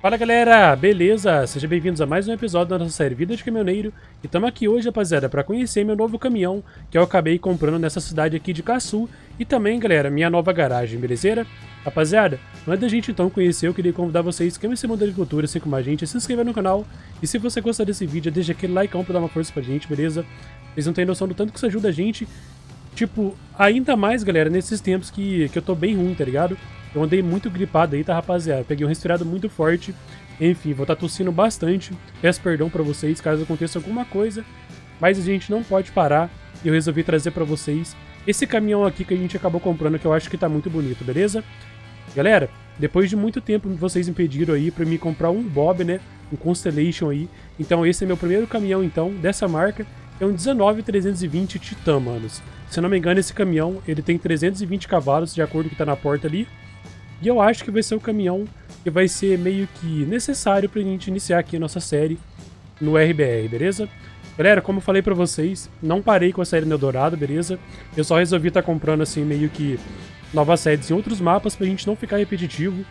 Fala galera, beleza? Sejam bem-vindos a mais um episódio da nossa série Vida de Caminhoneiro e estamos aqui hoje, rapaziada, para conhecer meu novo caminhão que eu acabei comprando nessa cidade aqui de Caçu e também, galera, minha nova garagem, beleza? Rapaziada, antes da gente então conhecer, eu queria convidar vocês que amam esse mundo da agricultura, assim como a gente, a se inscrever no canal e se você gostar desse vídeo, deixa aquele like pra dar uma força pra gente, beleza? Vocês não têm noção do tanto que isso ajuda a gente, tipo, ainda mais, galera, nesses tempos que, que eu tô bem ruim, tá ligado? Eu andei muito gripado aí, tá, rapaziada? Peguei um resfriado muito forte. Enfim, vou estar tá tossindo bastante. Peço perdão para vocês caso aconteça alguma coisa. Mas a gente não pode parar. E eu resolvi trazer para vocês esse caminhão aqui que a gente acabou comprando, que eu acho que tá muito bonito, beleza? Galera, depois de muito tempo vocês me pediram aí para me comprar um Bob, né? Um Constellation aí. Então esse é meu primeiro caminhão, então, dessa marca. É um 19320 Titan, manos. Se não me engano, esse caminhão, ele tem 320 cavalos, de acordo com o que tá na porta ali. E eu acho que vai ser o caminhão que vai ser meio que necessário pra gente iniciar aqui a nossa série no RBR, beleza? Galera, como eu falei pra vocês, não parei com a série no Eldorado, beleza? Eu só resolvi estar tá comprando assim meio que novas séries em outros mapas pra gente não ficar repetitivo.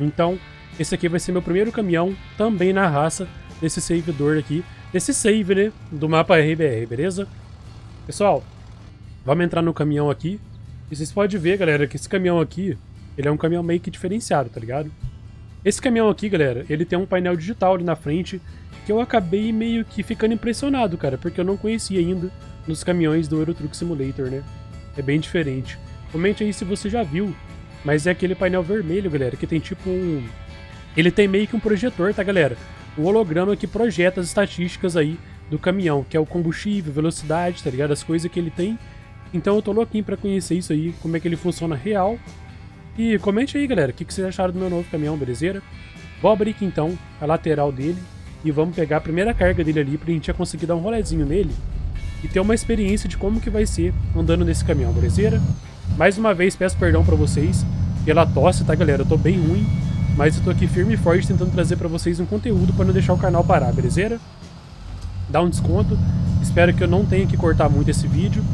Então, esse aqui vai ser meu primeiro caminhão, também na raça desse servidor aqui, desse save, né, do mapa RBR, beleza? Pessoal, vamos entrar no caminhão aqui. E vocês podem ver, galera, que esse caminhão aqui, ele é um caminhão meio que diferenciado, tá ligado? Esse caminhão aqui, galera, ele tem um painel digital ali na frente que eu acabei meio que ficando impressionado, cara, porque eu não conhecia ainda nos caminhões do Euro Truck Simulator, né? É bem diferente. Comente aí se você já viu, mas é aquele painel vermelho, galera, que tem tipo um... Ele tem meio que um projetor, tá, galera? Um holograma que projeta as estatísticas aí do caminhão, que é o combustível, velocidade, tá ligado? As coisas que ele tem. Então eu tô louquinho pra conhecer isso aí, como é que ele funciona real e comente aí, galera, o que, vocês acharam do meu novo caminhão, belezeira? Vou abrir aqui então a lateral dele e vamos pegar a primeira carga dele ali pra gente já conseguir dar um rolezinho nele e ter uma experiência de como que vai ser andando nesse caminhão, belezeira? Mais uma vez peço perdão pra vocês pela tosse, tá galera? Eu tô bem ruim, mas eu tô aqui firme e forte tentando trazer pra vocês um conteúdo pra não deixar o canal parar, belezeira? Dá um desconto, espero que eu não tenha que cortar muito esse vídeo.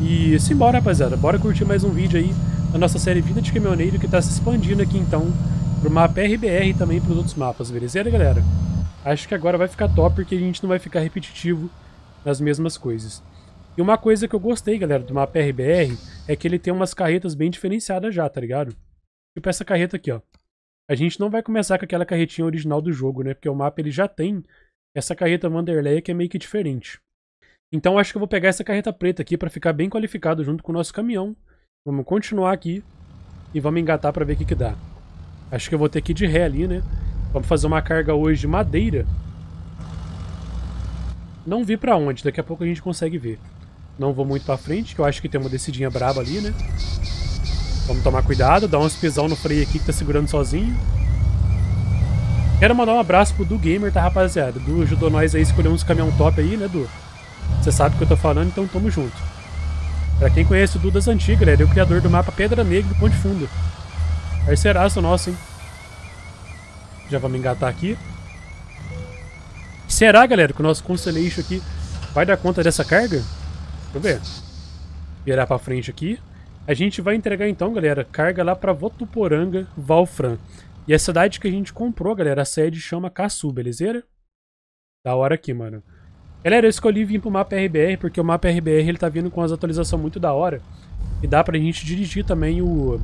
E simbora, rapaziada, bora curtir mais um vídeo aí a nossa série Vida de Caminhoneiro, que está se expandindo aqui então pro mapa RBR e também os outros mapas, beleza, galera? Acho que agora vai ficar top porque a gente não vai ficar repetitivo nas mesmas coisas. E uma coisa que eu gostei, galera, do mapa RBR é que ele tem umas carretas bem diferenciadas já, tá ligado? Tipo essa carreta aqui, ó. A gente não vai começar com aquela carretinha original do jogo, né? Porque o mapa ele já tem essa carreta Vanderlei que é meio que diferente. Então acho que eu vou pegar essa carreta preta aqui para ficar bem qualificado junto com o nosso caminhão. Vamos continuar aqui e vamos engatar para ver o que, que dá. Acho que eu vou ter que ir de ré ali, né? Vamos fazer uma carga hoje de madeira. Não vi para onde, daqui a pouco a gente consegue ver. Não vou muito para frente, que eu acho que tem uma descidinha braba ali, né? Vamos tomar cuidado, dar uns pisão no freio aqui que tá segurando sozinho. Quero mandar um abraço pro Du Gamer, tá, rapaziada? Du ajudou nós aí a escolher uns caminhão top aí, né, Du? Você sabe o que eu tô falando, então tamo junto. Pra quem conhece o Dudas Antiga, ele é o criador do mapa Pedra Negra do Ponte Funda. Parceiraço nosso, hein? Já vamos engatar aqui. Será, galera, que o nosso Constellation aqui vai dar conta dessa carga? Deixa eu ver. Virar pra frente aqui. A gente vai entregar então, galera, carga lá pra Votuporanga, Valfran. E a cidade que a gente comprou, galera, a sede chama Caçu, beleza? Da hora aqui, mano. Galera, eu escolhi vir pro mapa RBR porque o mapa RBR ele tá vindo com as atualizações muito da hora. E dá pra gente dirigir também o,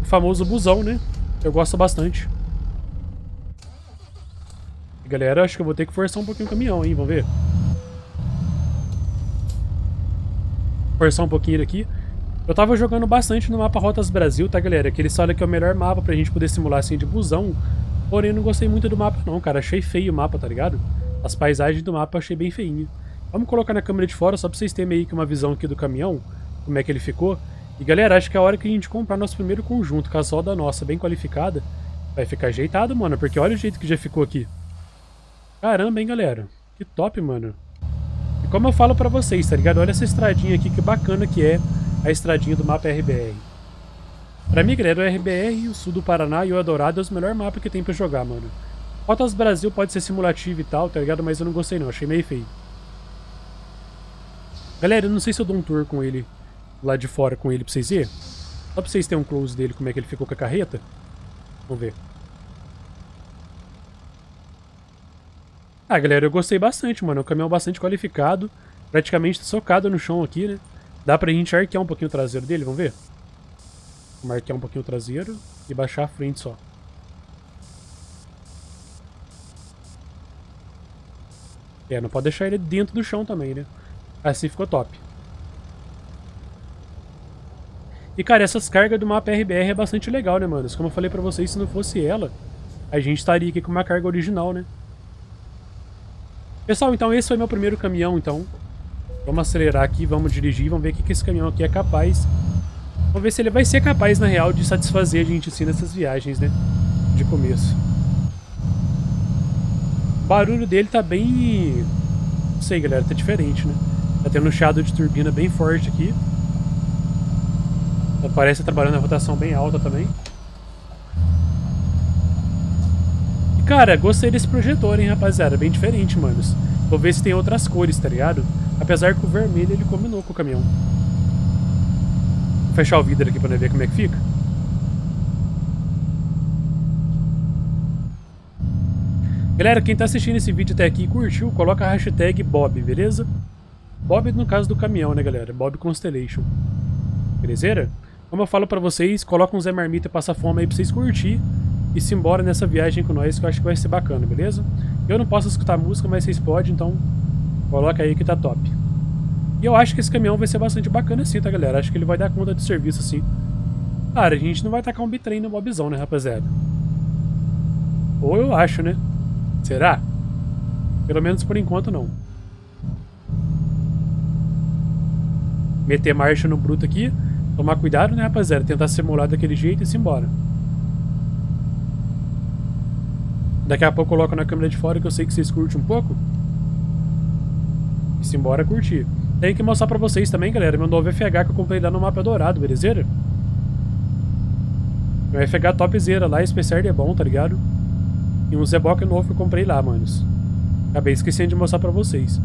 o famoso busão, né? Eu gosto bastante. Galera, acho que eu vou ter que forçar um pouquinho o caminhão, hein? Vamos ver. Forçar um pouquinho aqui. Eu tava jogando bastante no mapa Rotas Brasil, tá, galera? Que eles falam que é o melhor mapa pra gente poder simular assim de busão. Porém, não gostei muito do mapa não, cara. Achei feio o mapa, tá ligado? As paisagens do mapa eu achei bem feinho. Vamos colocar na câmera de fora só pra vocês terem que uma visão aqui do caminhão, como é que ele ficou. E galera, acho que é a hora que a gente comprar nosso primeiro conjunto, com a solda nossa bem qualificada, vai ficar ajeitado, mano, porque olha o jeito que já ficou aqui. Caramba, hein, galera. Que top, mano. E como eu falo pra vocês, tá ligado? Olha essa estradinha aqui, que bacana que é a estradinha do mapa RBR. Pra mim, galera, o RBR, o sul do Paraná e o Eldorado é os melhores mapas que tem pra jogar, mano. Rotas Brasil pode ser simulativo e tal, tá ligado? Mas eu não gostei não, achei meio feio. Galera, eu não sei se eu dou um tour com ele lá de fora com ele pra vocês verem. Só pra vocês terem um close dele, como é que ele ficou com a carreta. Vamos ver. Ah, galera, eu gostei bastante, mano. É um caminhão bastante qualificado. Praticamente tá socado no chão aqui, né? Dá pra gente arquear um pouquinho o traseiro dele, vamos ver? Vamos arquear um pouquinho o traseiro e baixar a frente só. É, não pode deixar ele dentro do chão também, né? Assim ficou top. E, cara, essas cargas do mapa RBR é bastante legal, né, mano? Como eu falei pra vocês, se não fosse ela, a gente estaria aqui com uma carga original, né? Pessoal, então esse foi meu primeiro caminhão, então. Vamos acelerar aqui, vamos dirigir, vamos ver o que, que esse caminhão aqui é capaz. Vamos ver se ele vai ser capaz, na real, de satisfazer a gente assim nessas viagens, né? De começo. Barulho dele tá bem... Não sei, galera, tá diferente, né? Tá tendo um chiado de turbina bem forte aqui. Parece trabalhando a rotação bem alta também. Cara, gostei desse projetor, hein, rapaziada. Bem diferente, manos. Vou ver se tem outras cores, tá ligado? Apesar que o vermelho, ele combinou com o caminhão. Vou fechar o vidro aqui pra ver como é que fica. Galera, quem tá assistindo esse vídeo até aqui e curtiu, coloca a hashtag Bob, beleza? Bob no caso do caminhão, né, galera? Bob Constellation. Belezeira? Como eu falo pra vocês, coloca um Zé Marmita passa fome aí pra vocês curtir e se embora nessa viagem com nós, que eu acho que vai ser bacana, beleza? Eu não posso escutar música, mas vocês podem, então coloca aí que tá top. E eu acho que esse caminhão vai ser bastante bacana assim, tá, galera? Acho que ele vai dar conta de serviço, assim. Cara, a gente não vai tacar um bitrem no Bobzão, né, rapaziada? Ou eu acho, né? Será? Pelo menos por enquanto, não. Meter marcha no bruto aqui. Tomar cuidado, né, rapaziada? Tentar simular daquele jeito e se embora. Daqui a pouco eu coloco na câmera de fora que eu sei que vocês curtem um pouco. E simbora curtir. Tenho que mostrar pra vocês também, galera, meu novo FH que eu comprei lá no mapa dourado, beleza? Meu FH topzera lá, especial é bom, tá ligado? E um Zebock novo que eu comprei lá, manos. Acabei esquecendo de mostrar pra vocês.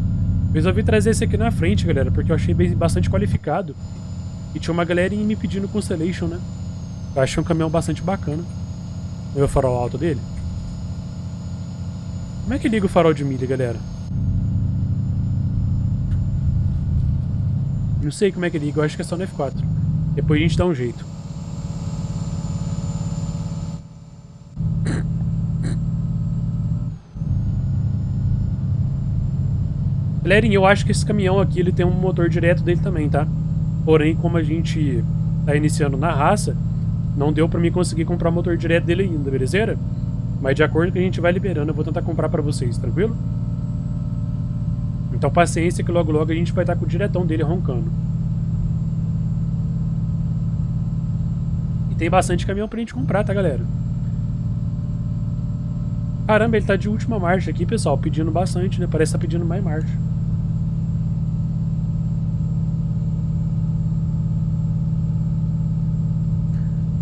Resolvi trazer esse aqui na frente, galera, porque eu achei bem, bastante qualificado. E tinha uma galera me pedindo Constellation, né? Eu achei um caminhão bastante bacana. Vê o farol alto dele? Como é que liga o farol de milha, galera? Não sei como é que liga, eu acho que é só no F4. Depois a gente dá um jeito. Galerinha, eu acho que esse caminhão aqui ele tem um motor direto dele também, tá? Porém, como a gente tá iniciando na raça, não deu pra mim conseguir comprar o motor direto dele ainda, beleza? Mas de acordo que a gente vai liberando, eu vou tentar comprar pra vocês, tranquilo? Então paciência que logo logo a gente vai estar com o diretão dele roncando. E tem bastante caminhão pra gente comprar, tá galera? Caramba, ele tá de última marcha aqui, pessoal, pedindo bastante, né? Parece que tá pedindo mais marcha.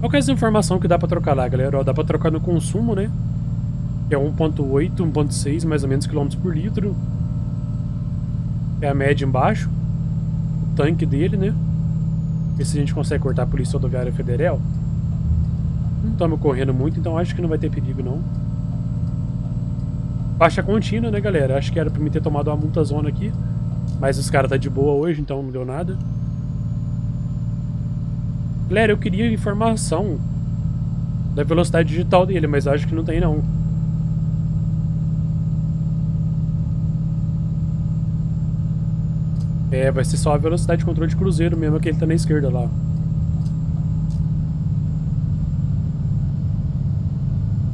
Qual que é essa informação que dá pra trocar lá, galera? Ó, dá pra trocar no consumo, né? Que é 1.8, 1.6 mais ou menos quilômetros por litro. É a média embaixo. O tanque dele, né? Ver se a gente consegue cortar a Polícia Rodoviária Federal. Não estamos correndo muito, então acho que não vai ter perigo, não. Baixa contínua, né, galera? Acho que era pra mim ter tomado uma multa zona aqui. Mas os caras tá de boa hoje, então não deu nada. Galera, eu queria informação da velocidade digital dele, mas acho que não tem não. É, vai ser só a velocidade de controle de cruzeiro mesmo, que ele tá na esquerda lá.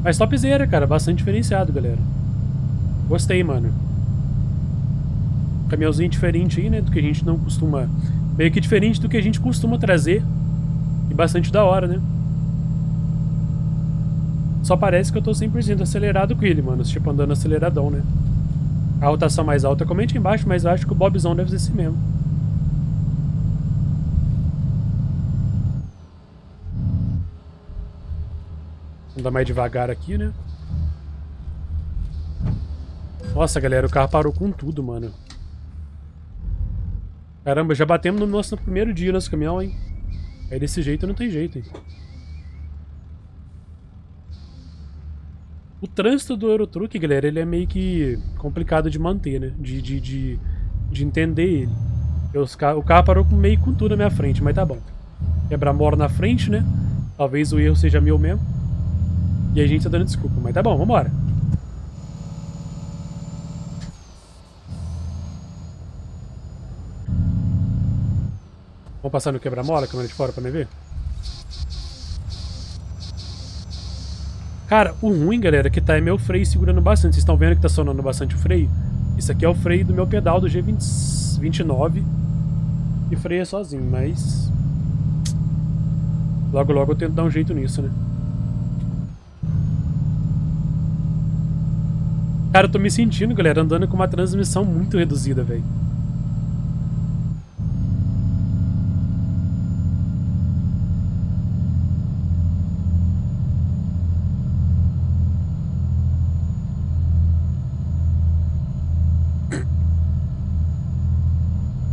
Mas topzera, cara. Bastante diferenciado, galera. Gostei, mano. Caminhãozinho diferente aí, né? Do que a gente não costuma... Meio que diferente do que a gente costuma trazer bastante da hora, né? Só parece que eu tô 100% acelerado com ele, mano. Tipo, andando aceleradão, né? A rotação mais alta, comente embaixo, mas acho que o Bobzão deve ser esse mesmo. Andar mais devagar aqui, né? Nossa, galera, o carro parou com tudo, mano. Caramba, já batemos no nosso primeiro dia nosso caminhão, hein? Aí desse jeito não tem jeito, hein? O trânsito do Eurotruck, galera, ele é meio que complicado de manter, né? De, de, de, de entender ele. Os, o carro parou meio com tudo na minha frente, mas tá bom. Quebra-mora na frente, né? Talvez o erro seja meu mesmo. E a gente tá dando desculpa, mas tá bom, vambora. Vamos passar no quebra-mola, câmera de fora pra me ver? Cara, o ruim, galera, que tá é meu freio segurando bastante. Vocês estão vendo que tá sonando bastante o freio? Isso aqui é o freio do meu pedal do G29. E freia sozinho, mas... Logo, logo eu tento dar um jeito nisso, né? Cara, eu tô me sentindo, galera, andando com uma transmissão muito reduzida, velho.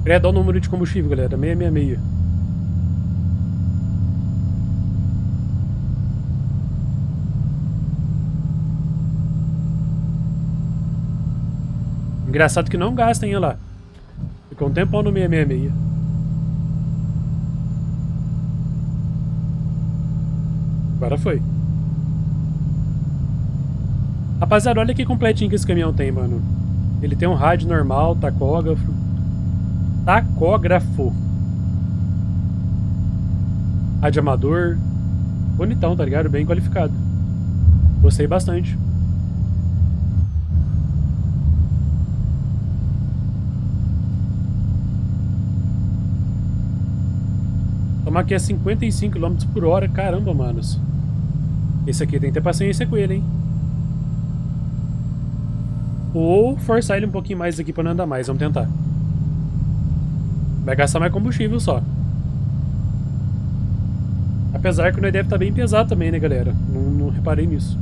Queria dar o número de combustível, galera. 666. Engraçado que não gasta, hein, lá. Ficou um tempão no 666. Agora foi. Rapaziada, olha que completinho que esse caminhão tem, mano. Ele tem um rádio normal, tacógrafo. Tacógrafo. Rádio amador. Bonitão, tá ligado? Bem qualificado. Gostei bastante. Tomar aqui a 55 km por hora. Caramba, manos. Esse aqui tem que ter paciência com ele, hein? Ou forçar ele um pouquinho mais aqui pra não andar mais. Vamos tentar. Vai gastar mais combustível só. Apesar que o deve tá bem pesado também, né, galera? Não, não reparei nisso.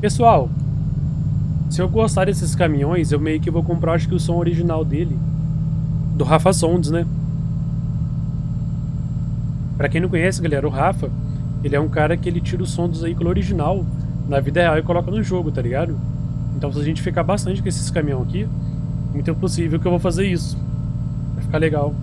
Pessoal, se eu gostar desses caminhões, eu meio que vou comprar, acho que o som original dele. Do Rafa Sondes, né? Pra quem não conhece, galera, o Rafa, ele é um cara que ele tira o som do veículo original na vida real e coloca no jogo, tá ligado? Então se a gente ficar bastante com esses caminhões aqui, muito é possível que eu vou fazer isso. Vai ficar legal.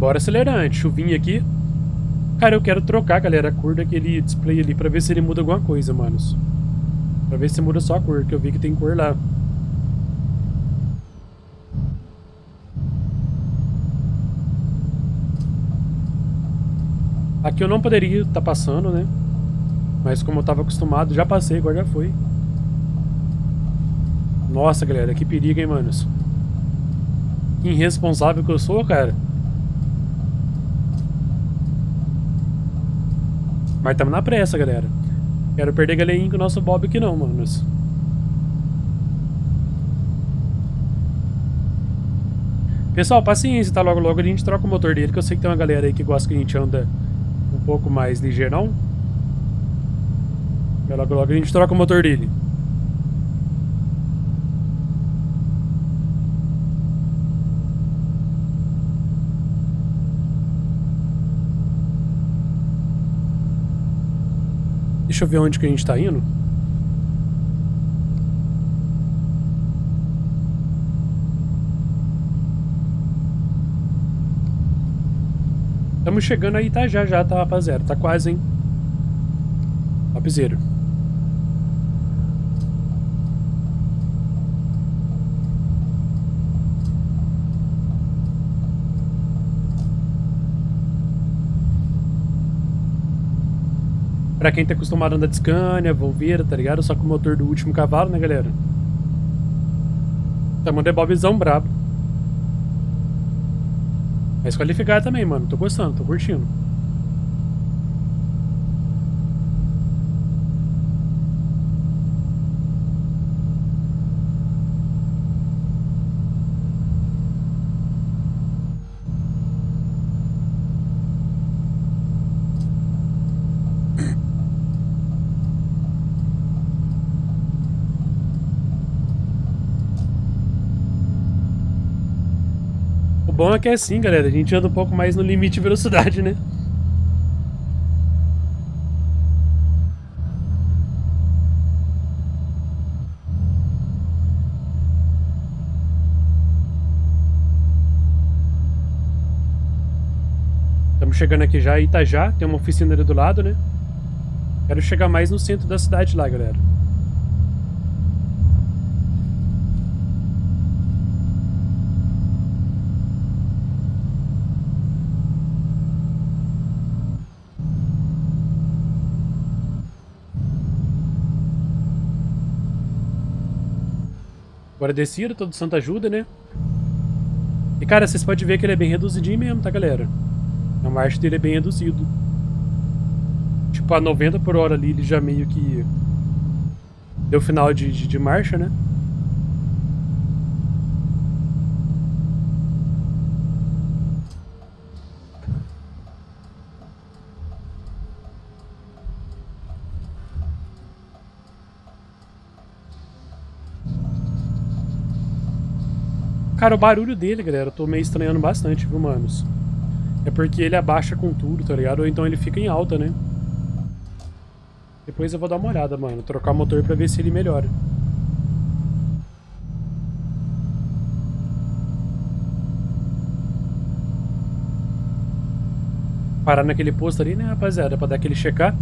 Bora acelerante. Chuvinha aqui. Cara, eu quero trocar, galera, a cor daquele display ali pra ver se ele muda alguma coisa, manos. Pra ver se muda só a cor, que eu vi que tem cor lá. Aqui eu não poderia estar tá passando, né? Mas como eu tava acostumado, já passei, agora já foi. Nossa, galera, que perigo, hein, manos. Que irresponsável que eu sou, cara. Mas estamos na pressa, galera. Quero perder galerinha com o nosso Bob aqui não, manos. Pessoal, paciência, tá? Logo logo a gente troca o motor dele, que eu sei que tem uma galera aí que gosta que a gente anda um pouco mais ligeirão. Logo logo a gente troca o motor dele. Deixa eu ver onde que a gente tá indo. Estamos chegando aí, tá? Já, já, tá, rapaziada. Tá quase, hein? Topzera. Pra quem tá acostumado a andar de Scania, Volveira, tá ligado? Só com o motor do último cavalo, né, galera? Tá um debobzão brabo. Mas qualificado também, mano. Tô gostando, tô curtindo. Bom é que é assim, galera. A gente anda um pouco mais no limite de velocidade, né? Estamos chegando aqui já em Itajá, tem uma oficina ali do lado, né? Quero chegar mais no centro da cidade lá, galera. Agora descida, todo santo ajuda, né? E cara, vocês podem ver que ele é bem reduzidinho mesmo, tá galera? A marcha dele é bem reduzido. Tipo, a 90 por hora ali, ele já meio que... Deu final de, de, de marcha, né? Cara, o barulho dele, galera, eu tô meio estranhando bastante, viu, manos? É porque ele abaixa com tudo, tá ligado? Ou então ele fica em alta, né? Depois eu vou dar uma olhada, mano. Trocar o motor pra ver se ele melhora. Parar naquele posto ali, né, rapaziada? Pra dar aquele check-up.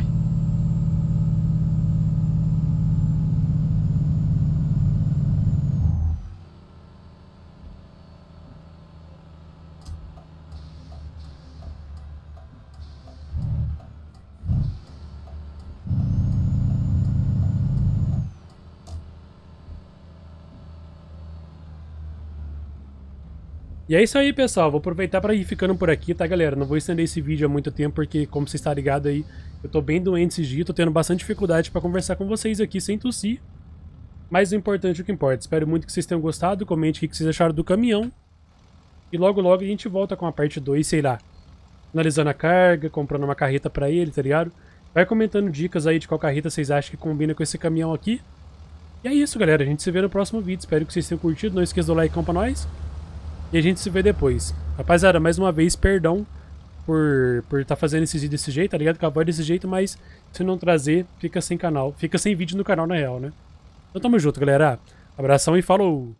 E é isso aí, pessoal. Vou aproveitar para ir ficando por aqui, tá, galera? Não vou estender esse vídeo há muito tempo, porque, como você está ligado aí, eu tô bem doente esses dias, tô tendo bastante dificuldade para conversar com vocês aqui sem tossir. Mas o importante é o que importa. Espero muito que vocês tenham gostado. Comente o que vocês acharam do caminhão. E logo, logo a gente volta com a parte 2, sei lá. Analisando a carga, comprando uma carreta para ele, tá ligado? Vai comentando dicas aí de qual carreta vocês acham que combina com esse caminhão aqui. E é isso, galera. A gente se vê no próximo vídeo. Espero que vocês tenham curtido. Não esqueça do like pra nós. E a gente se vê depois. Rapaziada, mais uma vez, perdão por por estar tá fazendo esse vídeo desse jeito, tá ligado? Com a voz desse jeito, mas se não trazer, fica sem canal. Fica sem vídeo no canal, na real, né? Então tamo junto, galera. Abração e falou!